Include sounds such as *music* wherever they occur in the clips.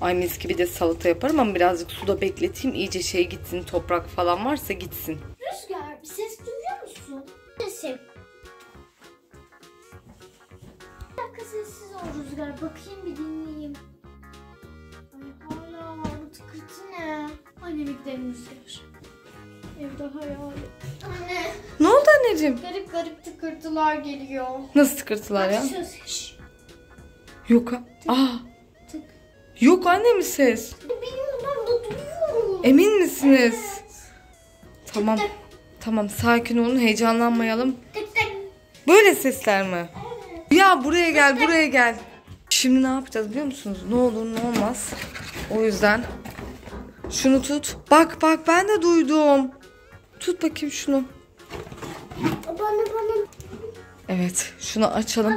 Ay mis gibi de salata yaparım ama birazcık suda bekleteyim. iyice şey gitsin toprak falan varsa gitsin. Rüzgar bir ses duyuyor musun? Sesim. Bir dakika sessiz ol Rüzgar. Bakayım bir dinleyeyim. Ay hala bu tıkırtı ne? Anneme gidelim Rüzgar. Evde hayal. Anne Ne oldu anneciğim? garip garip tıkırtılar geliyor. Nasıl tıkırtılar ya? Bak şu- şş, Yok ha. Aa. Yok anne mi ses? Benim odamda duyuyorum. Emin misiniz? Tamam. Tamam sakin olun heyecanlanmayalım. Tık tık. Böyle sesler mi? Ya buraya gel buraya gel. Şimdi ne yapacağız biliyor musunuz? Ne olur ne olmaz. O yüzden şunu tut. Bak bak ben de duydum. Tut bakayım şunu. Bana bana. Evet şunu açalım.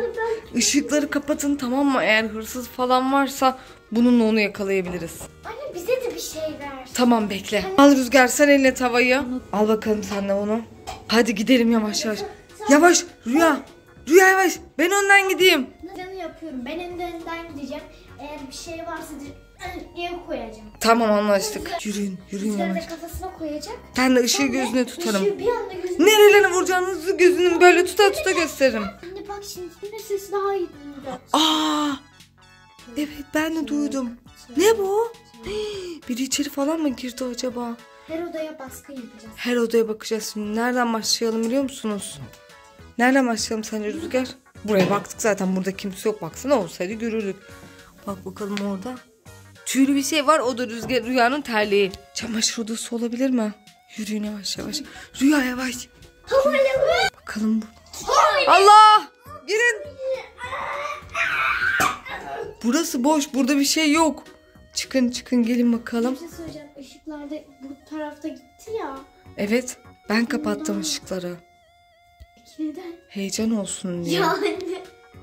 Işıkları kapatın tamam mı? Eğer hırsız falan varsa bununla onu yakalayabiliriz. Anne bize de bir şey ver. Tamam bekle. Al Rüzgar sen eline tavayı. Al bakalım sen de onu. Hadi gidelim yavaş yavaş. Yavaş Rüya. Rüya yavaş. Ben önden gideyim. Planı yapıyorum. Ben önden gideceğim. Eğer bir şey varsa di- *clears throat* diye koyacağım. Tamam anlaştık. Yürüyün yürüyün Rüzgar yavaş. kafasına koyacak. Ben de ışığı gözüne tutarım. Işığı bir anda gözüne... Nerelerine vuracağınızı gözünü böyle tuta tuta gösteririm. Bak şimdi sesi daha iyi duyacağız. Aa! Evet ben de duydum. Ne bu? Hii, Biri içeri falan mı girdi acaba? Her odaya baskın yapacağız. Her odaya bakacağız şimdi. Nereden başlayalım biliyor musunuz? Nereden başlayalım sence Rüzgar? Buraya baktık zaten burada kimse yok. Baksana olsaydı görürdük. Bak bakalım orada. Tüylü bir şey var o da Rüzgar Rüya'nın terliği. Çamaşır odası olabilir mi? Yürüyün yavaş yavaş. Rüya yavaş. Bakalım bu. Allah! Girin. Burası boş. Burada bir şey yok. Çıkın çıkın gelin bakalım. Bir şey söyleyeceğim. Işıklar da bu tarafta gitti ya. Evet. Ben kapattım ışıkları. Peki neden? Heyecan olsun diye. Ya anne.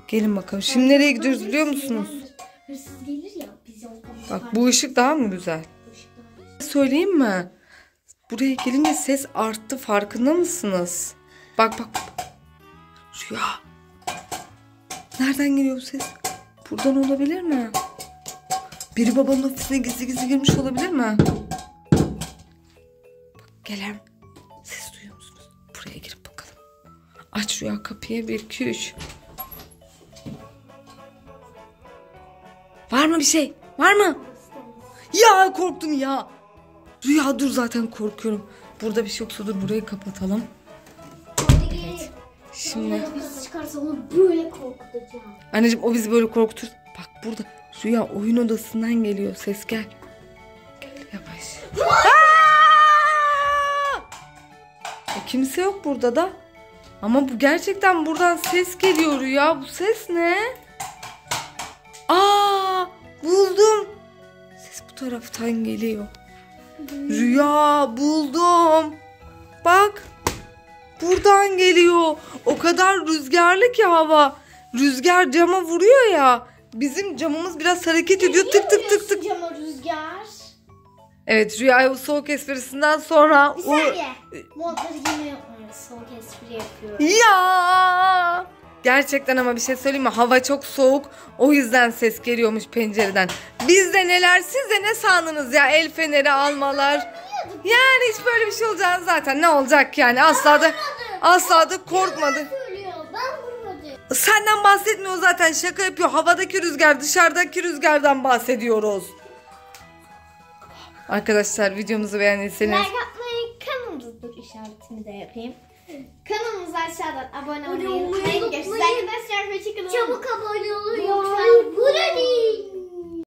Gelin bakalım. Şimdi nereye gidiyoruz biliyor musunuz? Hırsız gelir ya biz Bak bu ışık daha mı güzel? Söyleyeyim mi? Buraya gelince ses arttı farkında mısınız? Bak bak. Rüya. Nereden geliyor bu ses? Buradan olabilir mi? Biri babanın ofisine gizli gizli girmiş olabilir mi? Bak gelen ses duyuyor musunuz? Buraya girip bakalım. Aç Rüya kapıyı. Bir, iki, üç. Var mı bir şey? Var mı? Ya korktum ya. Rüya dur zaten korkuyorum. Burada bir şey yoksa dur burayı kapatalım. Şimdi çıkarsa onu böyle korkutacağım. anneciğim o bizi böyle korkutur. Bak burada Rüya oyun odasından geliyor ses gel. Gel yavaş. E, kimse yok burada da. Ama bu gerçekten buradan ses geliyor Rüya. Bu ses ne? Aa buldum. Ses bu taraftan geliyor. Rüya buldum. Bak. Buradan geliyor. O kadar rüzgarlı ki hava. Rüzgar cama vuruyor ya. Bizim camımız biraz hareket ediyor. Tık tık tık tık. Cama rüzgar. Evet Rüya o soğuk esprisinden sonra Bir o... saniye. Montları giymeyi unutmayın. Soğuk espri yapıyorum. Ya! Gerçekten ama bir şey söyleyeyim mi? Hava çok soğuk. O yüzden ses geliyormuş pencereden. Bizde neler siz de ne sandınız ya? El feneri almalar. Yani hiç böyle bir şey olacağını zaten ne olacak yani? Asla da asla da korkmadı. Söylüyor. Ben vurmadım. Senden bahsetmiyor zaten şaka yapıyor. Havadaki rüzgar dışarıdaki rüzgardan bahsediyoruz. Arkadaşlar videomuzu beğendiyseniz Like atmayı kanalımıza dur işaretini de yapayım. Kanalımıza aşağıdan abone olmayı unutmayın. Görüşürüz arkadaşlar. Hoşçakalın. Çabuk abone olun.